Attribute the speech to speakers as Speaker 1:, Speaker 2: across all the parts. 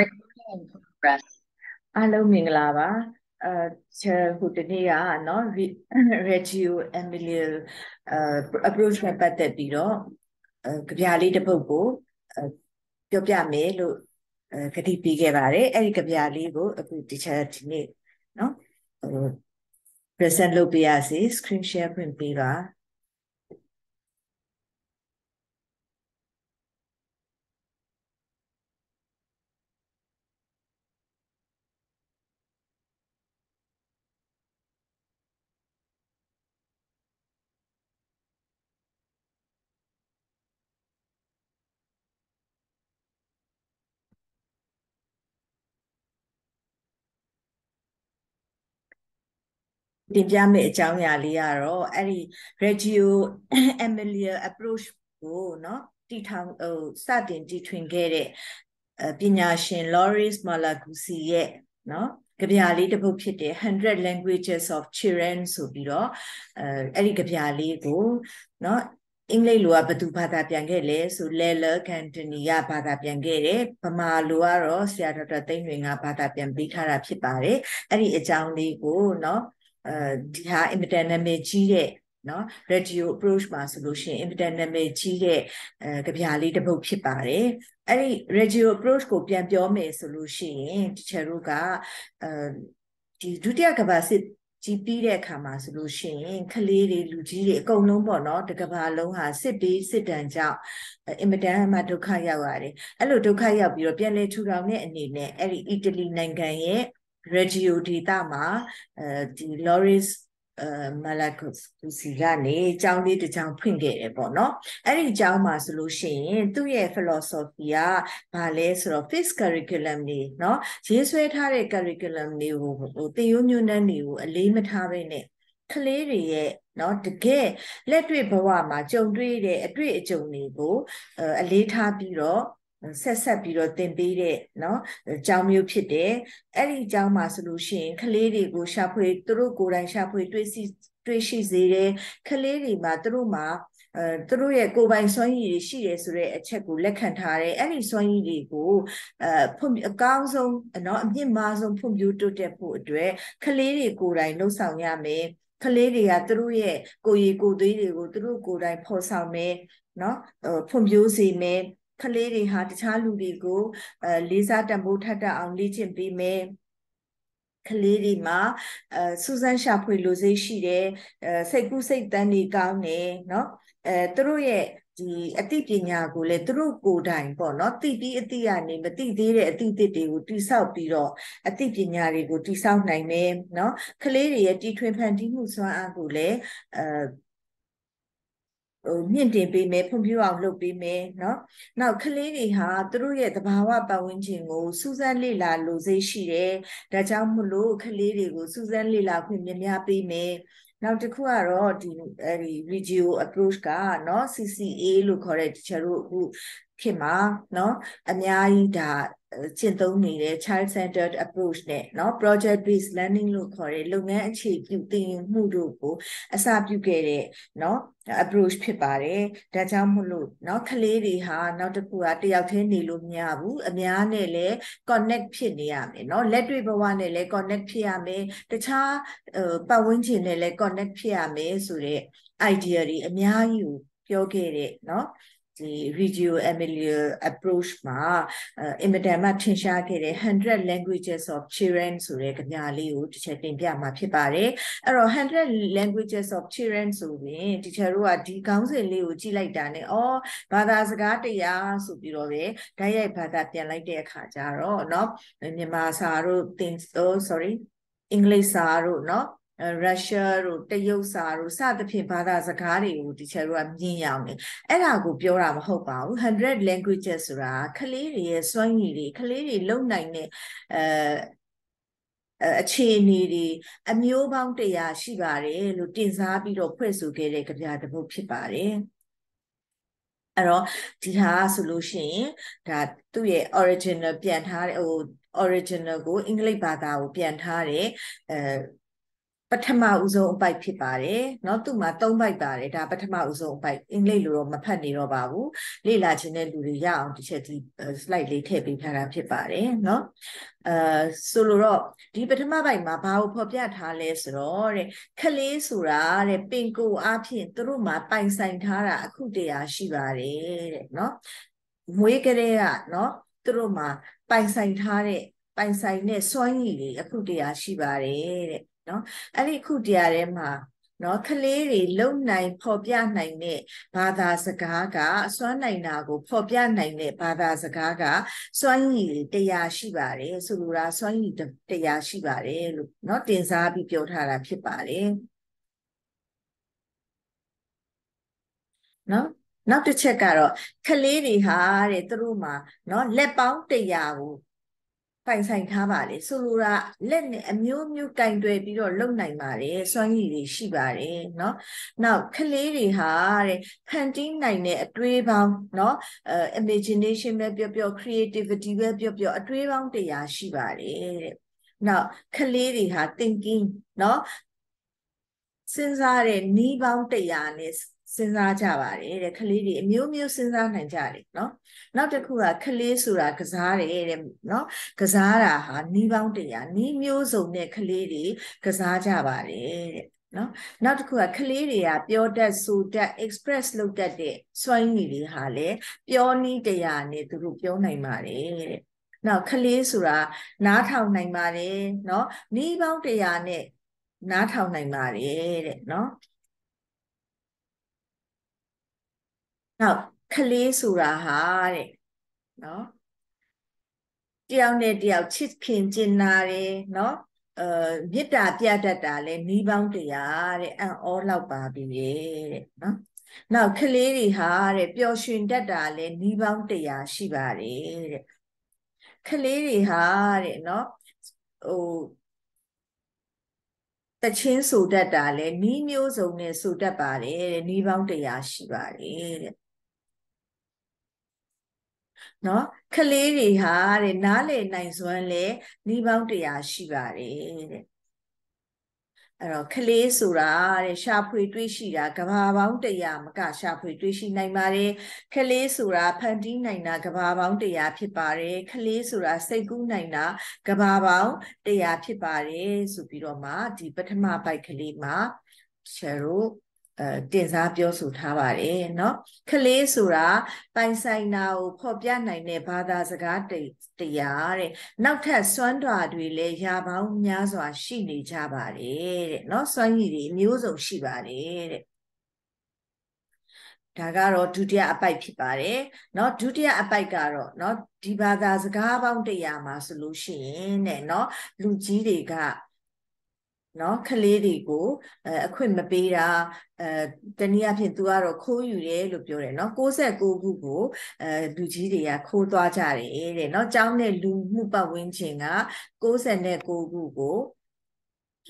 Speaker 1: Recording in progress
Speaker 2: အားလုံးမင်္ဂလာပါအဲချာဟိုတနေ့ကနော် Reggio Emilia approach နဲ့ပတ်သက်ပြီးတော့ကြပြလေးတစ်ပုဒ်ကိုပြောပြမယ်လို့ကတိပေးခဲ့ပါတယ်အဲ့ဒီကြပြလေးကိုအခုဒီချာဒီနေ့နော် present လုပ်ပြရစီ screen share ဖွင့်ပေးပါ တင်ပြမယ့်အကြောင်းအရာလေးကတော့အဲ့ဒီ Reggio Emilia approach ကိုเนาะတည်ထောင်ဟိုစတင်တည်ထွင်ခဲ့တဲ့ပညာရှင် Loris Malaguzzi ရဲ့เนาะကြပြလေးတစ်ပုဒ်ဖြစ်တဲ့100 languages of children ဆိုပြီးတော့အဲအဲ့ဒီကြပြလေးကိုเนาะအင်္ဂလိပ်လိုကဘယ်သူဘာသာပြန်ခဲ့လဲဆိုလဲလကန်တနီကဘာသာပြန်ခဲ့တယ်ဗမာလိုကတော့ဆရာဒေါက်တာသိန်းတွင်ကဘာသာပြန်ပေးထားတာဖြစ်ပါတယ်အဲ့ဒီအကြောင်းလေးကိုเนาะ အဲဒီဟာအင်မတန်နာမည်ကြီးတဲ့နော် radio approach မှာဆိုလို့ရှိရင်အင်မတန်နာမည်ကြီးတဲ့အဲကြပြာလေးတစ်ပုဒ်ဖြစ်ပါတယ်အဲ့ဒီ radio approach ကိုပြန်ပြောမယ်ဆိုလို့ရှိရင် teacher တို့ကအဲဒီဒုတိယကမ္ဘာစစ်ကြီးပြီးတဲ့အခါမှာဆိုလို့ရှိရင်ကလေးတွေလူကြီးတွေအကုန်လုံးပေါ့နော်တကဘာလုံးဟာစစ်ပြီးစစ်တမ်းကြောင့်အင်မတန်မှဒုက္ခရောက်ရတယ်အဲ့လိုဒုက္ခရောက်ပြီးတော့ပြန်လဲထူထောင်တဲ့အနေနဲ့အဲ့ဒီအီတလီနိုင်ငံရဲ့ Reggio ဒေသမှာအဲဒီ Loris အဲမလာကုစီကနေကျောင်းလေးတစ်ကျောင်းဖွင့်ခဲ့တယ်ပေါ့နော်အဲ့ဒီကျောင်းမှာဆိုလို့ရှိရင်သူ့ရဲ့ philosophy ကဘာလဲဆိုတော့ fixed curriculum နေเนาะရေးဆွဲထားတဲ့ curriculum တွေကိုဟိုသင်ရိုးညွှန်းတန်းတွေကိုအလေးမထားဘဲနဲ့ကလေးတွေရဲ့เนาะတကယ်လက်တွေ့ဘဝမှာကြုံတွေ့တဲ့အတွေ့အကြုံတွေကိုအလေးထားပြီးတော့ ဆက်ဆက်ပြီးတော့သင်ပေးတဲ့เนาะအကြောင်းမျိုးဖြစ်တယ်အဲ့ဒီအကြောင်းမှာဆိုလို့ရှိရင်ကလေးတွေကိုရှာဖွေသူတို့ကိုယ်တိုင်ရှာဖွေတွေ့ရှိတွေ့ရှိစေတယ်ကလေးတွေမှာသူတို့မှာအဲသူတို့ရဲ့ကိုယ်ပိုင်စွမ်းရည်တွေရှိတယ်ဆိုတဲ့အချက်ကိုလက်ခံထားတယ်အဲ့ဒီစွမ်းရည်တွေကိုအဲဖွံ့အကောင်းဆုံးเนาะအမြင့်မားဆုံးဖွံ့ဖြိုးတိုးတက်ဖို့အတွက်ကလေးတွေကိုယ်တိုင်လှုပ်ဆောင်ရမယ်ကလေးတွေကသူတို့ရဲ့ကိုယ်ရည်ကိုယ်သွေးတွေကိုသူတို့ကိုယ်တိုင်ဖော်ဆောင်မယ်เนาะဖွံ့ဖြိုးစေမယ် ကလေးတွေဟာတခြားလူတွေကိုအဲလေးစားတံမိုးထပ်တအောင်လေ့ကျင့်ပေးမယ်ကလေးတွေမှာအဲစူးစမ်းရှာဖွေလိုစိတ်ရှိတယ်အဲစိတ်ကူးစိတ်တန်းတွေကောင်းတယ်เนาะအဲသူတို့ရဲ့ဒီအသိပညာကိုလည်းသူတို့ကိုယ်တိုင်ပေါ့နော်သိပြီးအသိကနေမသိသေးတဲ့အသိသစ်တွေကိုတိဆောက်ပြီးတော့အသိပညာတွေကိုတိဆောက်နိုင်မယ်နော်ကလေးတွေရဲ့တီထွင်ဖန်တီးမှုစွမ်းအားကိုလည်းအဲ ဟိုမြင့်တင်ပေးမယ်ဖွံ့ဖြိုးအောင်လုပ်ပေးမယ်เนาะနောက်ကလေးတွေဟာသူတို့ရဲ့သဘာဝပတ်ဝန်းကျင်ကိုစူးစမ်းလေ့လာလိုစိတ်ရှိတယ်ဒါကြောင့်မလို့ကလေးတွေကိုစူးစမ်းလေ့လာခွင့်များများပေးမယ် နောက်တစ်ခုကတော့ဒီအဲဒီ regio approach ကเนาะ CCA လို့ခေါ်တဲ့တချို့တို့အခုခေတ်မှာเนาะအများကြီးဒါကျင့်သုံးနေတဲ့ child centered approach နဲ့เนาะ project based learning လို့ခေါ်တဲ့လုပ်ငန်းအခြေပြုသင်ယူမှုတို့ကိုအစပြုခဲ့တဲ့เนาะ approach ဖြစ်ပါတယ်ဒါကြောင့်မို့လို့เนาะကလေးတွေဟာနောက်တစ်ခုကတယောက်တည်းနေလို့မရဘူးအများနဲ့လည်း connect ဖြစ်နေရမယ်เนาะလက်တွေ့ဘဝနဲ့လည်း connect ဖြစ်ရမယ်တခြားပတ်ဝန်းကျင်နဲ့လည်း connect ဖြစ်ရမယ်ဆိုတဲ့ idea တွေအများကြီးကိုပြောခဲ့တဲ့เนาะဒီ Reggio Emilia approach မှာအင်မတန်မှထင်ရှားခဲ့တဲ့100 languages of children ဆိုတဲ့ကြညာလေးကိုတစ်ချက်တင်ပြမှာဖြစ်ပါတယ်အဲ့တော့100 languages of children ဆိုရင်တချို့တို့ကဒီခေါင်းစဉ်လေးကိုကြည့်လိုက်တာ ਨੇ ဩဘာသာစကားတရားဆိုပြီးတော့ပဲဓာတ်ရိုက်ဘာသာပြန်လိုက်တဲ့အခါကျတော့เนาะမြန်မာစာတို့သင် sorry အင်္ဂလိပ်စာတို့เนาะ ရုရှားတို့တရုတ်စာတို့စသဖြင့်ဘာသာစကားတွေကိုဒီချက်တို့ကမြင်ရအောင်နေအဲ့ဒါကိုပြောတာမဟုတ်ပါဘူး100 languages ဆိုတာကလေးတွေရဲ့စွမ်းရည်တွေကလေးတွေလုံနိုင်တဲ့အဲအခြေအနေတွေအမျိုးပေါင်းတရားရှိပါတယ်လို့တင်စားပြီးတော့ဖွဲ့ဆိုခဲ့တဲ့ကြပြတစ်ပုဒ်ဖြစ်ပါတယ်အဲ့တော့ဒီဟာဆိုလို့ရှိရင်ဒါသူ့ရဲ့ original ပြန်ထားတဲ့ဟို original ကိုအင်္ဂလိပ်ဘာသာကိုပြန်ထားတဲ့အဲ ပထမဦးဆုံးအပိုက်ဖြစ်ပါတယ်เนาะသူ့မှာ၃ပိုက်ပါတယ်ဒါပထမဦးဆုံးအပိုက်အင်္ဂလိပ်လိုတော့မဖတ်နေတော့ပါဘူးလေ့လာခြင်းတဲ့လူတွေရအောင်တစ်ချက်ဒီ slide လေးထည့်ပေးထားတာဖြစ်ပါတယ်เนาะအဲဆိုလိုတော့ဒီပထမပိုက်မှာဘာကိုဖော်ပြထားလဲဆိုတော့တဲ့ခလေးဆိုတာတဲ့ပင်ကိုအားဖြင့်သူတို့မှာပိုင်ဆိုင်ထားတာအခုတရားရှိပါတယ်တဲ့เนาะမွေးကလေးကเนาะသူတို့မှာပိုင်ဆိုင်ထားတဲ့ပိုင်ဆိုင်တဲ့စွမ်းရည်တွေအခုတရားရှိပါတယ်တဲ့ နော်အဲ့ဒီခုတရားထဲမှာနော်ကလေးတွေလုံနိုင်ဖော်ပြနိုင်တဲ့ဘာသာစကားကစွမ်းနိုင်တာကိုဖော်ပြနိုင်တဲ့ဘာသာစကားကစွမ်းရည်တရားရှိပါတယ်ဆိုလိုတာစွမ်းရည်တရားရှိပါတယ်လို့နော်တင်စားပြီးပြောထားတာဖြစ်ပါတယ်နော်နောက်တစ်ချက်ကတော့ကလေးတွေဟာတဲ့သူတို့မှာเนาะလက်ပေါင်း100ကို ပိုင်ဆိုင်ထားပါလေဆိုလိုတာလက်နဲ့အမျိုးမျိုးကင်တွယ်ပြီးတော့လုံနိုင်ပါတယ်စွမ်းရည်တွေရှိပါတယ်เนาะနောက်ကလေးတွေဟာတဲ့ဖန်တီးနိုင်တဲ့အတွေးပေါင်းเนาะအဲ imagination ပဲပြောပြော creativity ပဲပြောပြောအတွေးပေါင်းတရားရှိပါတယ်တဲ့နောက်ကလေးတွေဟာ thinking เนาะစဉ်းစားတဲ့နီးပေါင်းတရားနဲ့ စဉ်းစားကြပါတယ်တဲ့ကလေးတွေအမျိုးမျိုးစဉ်းစားနိုင်ကြတယ်เนาะနောက်တစ်ခုကကလေးဆိုတာကစားတယ်တဲ့เนาะကစားတာဟာနီးပေါင်းတရားနီးမျိုးစုံနဲ့ကလေးတွေကစားကြပါတယ်တဲ့နော်နောက်တစ်ခုကကလေးတွေကပြောတတ်ဆိုတတ် express လုပ်တတ်တဲ့စွမ်းရည်တွေဟာလည်းပြောနည်းတရားနဲ့သူတို့ပြောနိုင်ပါတယ်တဲ့နောက်ကလေးဆိုတာနားထောင်နိုင်ပါတယ်နော်နီးပေါင်းတရားနဲ့နားထောင်နိုင်ပါတယ်တဲ့နော် နောက်ကလေးဆိုတာဟာတဲ့နော်တယောက်နဲ့တယောက်ချစ်ခင်ကျင်နာတယ်နော်အဲမေတ္တာပြတတ်တာလဲနီးပေါင်းတရားတဲ့အံ့ဩလောက်ပါပြီတဲ့နော်နောက်ကလေးတွေဟာတဲ့ပျော်ရွှင်တတ်တာလဲနီးပေါင်းတရားရှိပါတယ်တဲ့ကလေးတွေဟာတဲ့နော်ဟိုတချင်းဆိုတတ်တာလဲနီးမျိုးစုံနဲ့ဆိုတတ်ပါတယ်တဲ့နီးပေါင်းတရားရှိပါတယ်တဲ့ နော်ကလေးတွေဟာတဲ့နားလည်နိုင်စွမ်းလဲနှီးပေါင်းတရားရှိပါတယ်တဲ့အဲ့တော့ကလေးဆိုတာတဲ့ရှာဖွေတွေးရှိတာကဘာပေါင်းတရားမကရှာဖွေတွေးရှိနိုင်ပါတယ်ကလေးဆိုတာဖန်တီးနိုင်တာကဘာပေါင်းတရားဖြစ်ပါတယ်ကလေးဆိုတာစိတ်ကူးနိုင်တာကဘာပေါင်းတရားဖြစ်ပါတယ်ဆိုပြီးတော့မှဒီပထမပိုက်ကလေးမှာရှယ်တို့ အဲတင်စားပြောဆိုထားပါတယ်เนาะကလေးဆိုတာပိုင်ဆိုင်တာကိုဖော်ပြနိုင်တဲ့ဘာသာစကားတရားတဲ့နောက်ထပ်စွမ်းတော်တွေလည်းရာပေါင်းများစွာရှိနေကြပါတယ်တဲ့เนาะစွမ်းရည်တွေမျိုးစုံရှိပါတယ်တဲ့ဒါကတော့ဒုတိယအပိုက်ဖြစ်ပါတယ်เนาะဒုတိယအပိုက်ကတော့เนาะဒီဘာသာစကားပေါင်းတရားမှာဆိုလို့ရှိရင်တဲ့เนาะလူကြီးတွေက နော်ကလေးတွေကိုအဲအခွင့်မပေးတာအဲတနည်းအားဖြင့်သူကတော့ခိုးယူတယ်လို့ပြောတယ်နော်69ခုကိုအဲလူကြီးတွေကခိုးသွားကြတယ်တဲ့နော်ကျောင်းနဲ့လူမှုပတ်ဝန်းကျင်က69ခုကို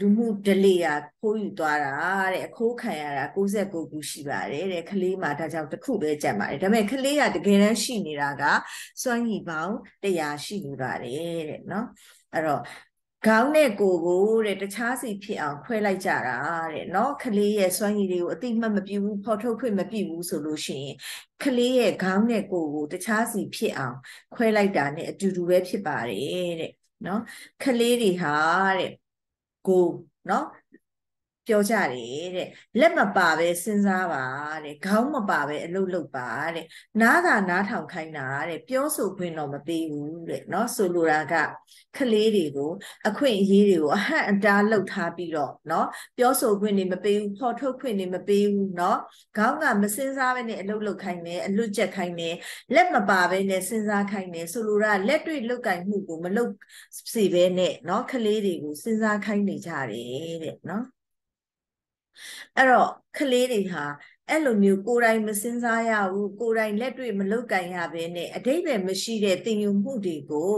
Speaker 2: လူမှုဒလေယာခိုးယူသွားတာတဲ့အခိုးခံရတာ69ခုရှိပါတယ်တဲ့ကလေးမှာဒါကြောင့်တစ်ခုပဲကြံပါတယ်ဒါပေမဲ့ကလေးကတကယ်တမ်းရှိနေတာကစွမ်းရည်ပေါင်း100ရှိနေပါတယ်တဲ့နော်အဲ့တော့ ခေါင်းနဲ့ကိုယ်ကိုတဲ့တခြားစီဖြစ်အောင်ခွဲလိုက်ကြတာတဲ့เนาะကလေးရဲ့စွမ်းရည်တွေကိုအတိမတ်မပြူဘူးဖော်ထုတ်ခွင့်မပြူဘူးဆိုလို့ရှိရင်ကလေးရဲ့ခေါင်းနဲ့ကိုယ်ကိုတခြားစီဖြစ်အောင်ခွဲလိုက်တာ ਨੇ အတူတူပဲဖြစ်ပါတယ်တဲ့เนาะကလေးတွေဟာတဲ့ကိုเนาะ ပြောကြတယ်တဲ့လက်မပါပဲစဉ်းစားပါတဲ့ခေါင်းမပါပဲအလုပ်လုပ်ပါတဲ့နားသာနားထောင်ခိုင်းတာတဲ့ပြောဆိုခွင့်တော့မပေးဘူးတဲ့เนาะဆိုလိုတာကကလေးတွေကိုအခွင့်အရေးတွေကိုအဟန့်အတားလှုပ်ထားပြီးတော့เนาะပြောဆိုခွင့်တွေမပေးဘူးဖော်ထုတ်ခွင့်တွေမပေးဘူးเนาะခေါင်းကမစဉ်းစားပဲနဲ့အလုပ်လုပ်ခိုင်းတယ်အလွတ်ကျက်ခိုင်းတယ်လက်မပါပဲနဲ့စဉ်းစားခိုင်းတယ်ဆိုလိုတာလက်တွေ့လုတ်ကင်မှုကိုမလုပ်စေပဲနဲ့เนาะကလေးတွေကိုစဉ်းစားခိုင်းနေကြတယ်တဲ့เนาะ အဲ့တော့ကလေးတွေဟာအဲ့လိုမျိုးကိုယ်တိုင်မစင်စားရဘူးကိုယ်တိုင်လက်တွေ့မလုပ်ကင်ရဘဲနဲ့အတိတ်ပဲမရှိတဲ့တင်ယူမှုတွေကို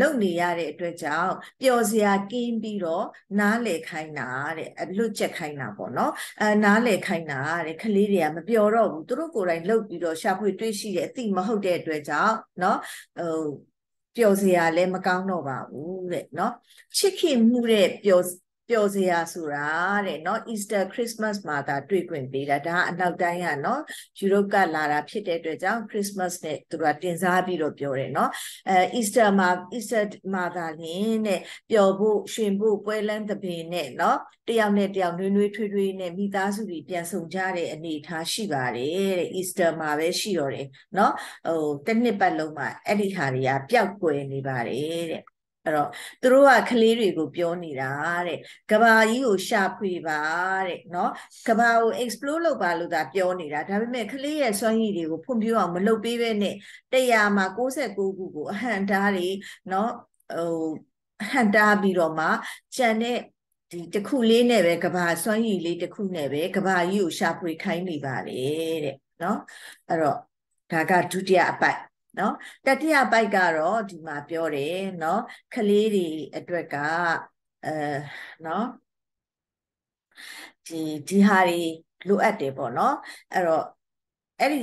Speaker 2: လုပ်နေရတဲ့အတွက်ကြောင့်ပျော်စရာကင်းပြီးတော့နားလည်ခိုင်းတာတဲ့အလွတ်ချက်ခိုင်းတာပေါ့နော်အဲနားလည်ခိုင်းတာတဲ့ကလေးတွေကမပျော်တော့ဘူးသူတို့ကိုယ်တိုင်လုပ်ပြီးတော့ရှာဖွေတွေးရှိတဲ့အတိမဟုတ်တဲ့အတွက်ကြောင့်နော်ဟိုပျော်စရာလည်းမကောင်းတော့ပါဘူးတဲ့နော်ချစ်ခင်မှုတဲ့ပျော် ပျော်စရာဆိုတာတဲ့เนาะ Easter Christmas မှာသာတွေ့ခွင့်ပေးတာဒါအနောက်တိုင်းကเนาะယူရိုပကလာတာဖြစ်တဲ့အတွက်ကြောင့် Christmas နဲ့သူကတင်စားပြီးတော့ပြောတယ်เนาะအဲ Easter မှာ Easter မှာသာလင်းတဲ့ပျော်ဖို့ရှင်ဖို့ပွဲလန်းသဘင်နဲ့เนาะတယောက်နဲ့တယောက်နှွေးနှွေးထွေးထွေးနဲ့မိသားစုတွေပြန်ဆုံကြတဲ့အနေအထားရှိပါတယ်တဲ့ Easter မှာပဲရှိတော့တယ်เนาะဟိုတစ်နှစ်ပတ်လုံးမှာအဲ့ဒီဟာတွေကပျောက်ကွယ်နေပါတယ်တဲ့ အဲ့တော့သူတို့ကကလေးတွေကိုပြောနေတာတဲ့ကဘာကြီးကိုရှာဖွေပါတဲ့เนาะကဘာကို explore လုပ်ပါလို့သာပြောနေတာဒါပေမဲ့ကလေးရဲ့စွမ်းရည်တွေကိုဖွံ့ဖြိုးအောင်မလုပ်ပေးဘဲနဲ့တရားမှာ69ခုကိုအဟံတားတွေเนาะဟိုဟန်တားပြီးတော့မှကြံတဲ့ဒီတစ်ခုလေးနဲ့ပဲကဘာစွမ်းရည်လေးတစ်ခုနဲ့ပဲကဘာကြီးကိုရှာဖွေခိုင်းနေပါတယ်တဲ့เนาะအဲ့တော့ဒါကဒုတိယအပိုက် နော်တတိယပိုက်ကတော့ဒီမှာပြောတယ်နော်ကလေးတွေအတွက်ကအဲနော်ဒီဒီဟာတွေလိုအပ်တယ်ပေါ့နော်အဲ့တော့အဲ့ဒီ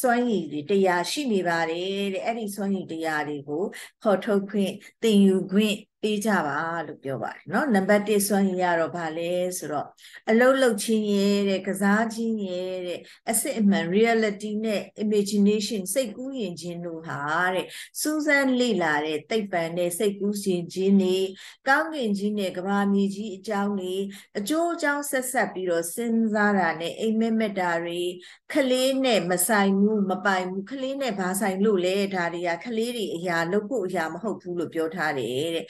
Speaker 2: စွမ်းရည်တွေတရားရှိနေပါတယ်တဲ့အဲ့ဒီစွမ်းရည်တရားတွေကိုခေါ်ထုတ်ခွင့်သင်ယူခွင့်ပေးကြပါလို့ပြောပါတယ်เนาะနံပါတ်1စွမ်းရည်ရတော့ဗာလဲဆိုတော့အလုတ်လုတ်ချင်းရဲ့တဲ့ကစားချင်းရဲ့တဲ့အစစ်အမှန် reality နဲ့ imagination စိတ်ကူးယဉ်ခြင်းတို့ဟာတဲ့စူးစမ်းလေ့လာတဲ့သိပ္ပံနဲ့စိတ်ကူးယဉ်ခြင်းတွေကောင်းကင်ကြီးနဲ့ကဘာမြေကြီးအကြောင်းတွေအကျိုးအကြောင်းဆက်ဆက်ပြီးတော့စဉ်းစားတာနဲ့အိမ်မက်မက်တာတွေခလေးနဲ့မဆိုင် ဘူးမပိုင်ဘူးခလေးနဲ့ဘာဆိုင်လို့လဲဒါတွေကခလေးတွေအရာလုပ်ဖို့အရာမဟုတ်ဘူးလို့ပြောထားတယ်တဲ့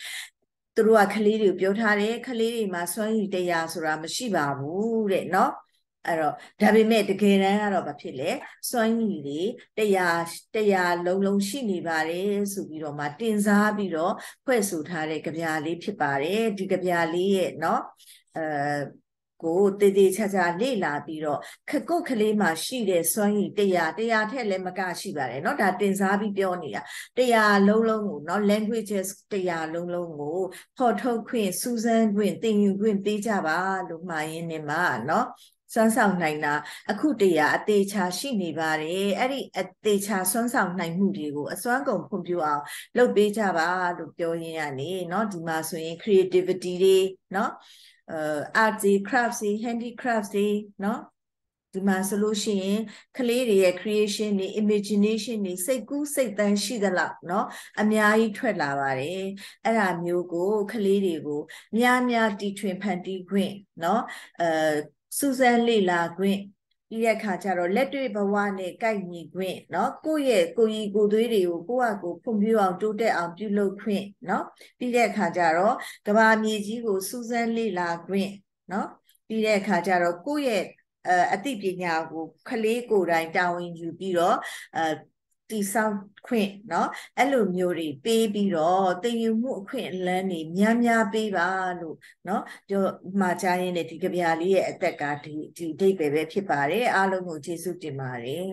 Speaker 2: သူတို့ကကလေးတွေကိုပြောထားတယ်ကလေးတွေမှာစွမ်းရည်တရားဆိုတာမရှိပါဘူးတဲ့เนาะအဲ့တော့ဒါပေမဲ့တကယ်တမ်းကတော့ဘာဖြစ်လဲစွမ်းရည်တွေတရားတရားလုံးလုံးရှိနေပါတယ်ဆိုပြီးတော့မှတင်စားပြီးတော့ဖွဲ့ဆိုထားတဲ့ကြပြာလေးဖြစ်ပါတယ်ဒီကြပြာလေးရဲ့เนาะအဲ ကိုတည်တည်ချာချာလေ့လာပြီးတော့ခကုတ်ကလေးမှာရှိတဲ့စွမ်းရည်တရားတရားထက်လည်းမကရှိပါတယ်เนาะဒါတင်စားပြီးပြောနေတာတရားလုံးလုံးကိုเนาะ languages တရားလုံးလုံးကိုဖော်ထုတ်ခွင့်စူးစမ်းခွင့်သင်ယူခွင့်ပေးကြပါလို့မှာရင်းနေမှာเนาะစွမ်းဆောင်နိုင်တာအခုတရားအသေးချာရှိနေပါတယ်အဲ့ဒီအသေးချာစွမ်းဆောင်နိုင်မှုတွေကိုအစွမ်းကုန်ဖွံ့ဖြိုးအောင်လုပ်ပေးကြပါလို့ပြောရင်းရနေเนาะဒီမှာဆိုရင် creativity တွေเนาะအဲ art တွေ crafts တွေ handicrafts တွေเนาะဒီမှာဆိုလို့ရှိရင်ကလေးတွေရဲ့ creation တွေ imagination တွေစိတ်ကူးစိတ်တန်းရှိသလောက်เนาะအများကြီးထွက်လာပါတယ်အဲ့ဒါမျိုးကိုကလေးတွေကိုများများတီထွင်ဖန်တီးခွင့်เนาะအဲစူးစမ်းလေ့လာခွင့် ပြီးတဲ့အခါကျတော့လက်တွေ့ဘဝနဲ့ကိုက်ညီခွင့်เนาะကိုယ့်ရဲ့ကိုယ်ကြီးကိုယ်သွေးတွေကိုကိုယ့်ဟာကိုယ်ဖွံ့ဖြိုးအောင်တိုးတက်အောင်ပြုလုပ်ခွင့်เนาะပြီးတဲ့အခါကျတော့ကဘာမြေကြီးကိုစူးစမ်းလေ့လာခွင့်เนาะပြီးတဲ့အခါကျတော့ကိုယ့်ရဲ့အအသိပညာကိုခလေးကိုယ်တိုင်တာဝန်ယူပြီးတော့အဲ တည်ဆောက်ခွင့်เนาะအဲ့လိုမျိုးတွေပေးပြီးတော့သင်ယူမှုအခွင့်အလမ်းတွေများများပေးပါလို့เนาะပြောမှာကြားရင်းနဲ့ဒီကြပြလေးရဲ့အသက်ကဒီဒီအဓိပ္ပာယ်ပဲဖြစ်ပါတယ်အားလုံးကိုကျေးဇူးတင်ပါတယ်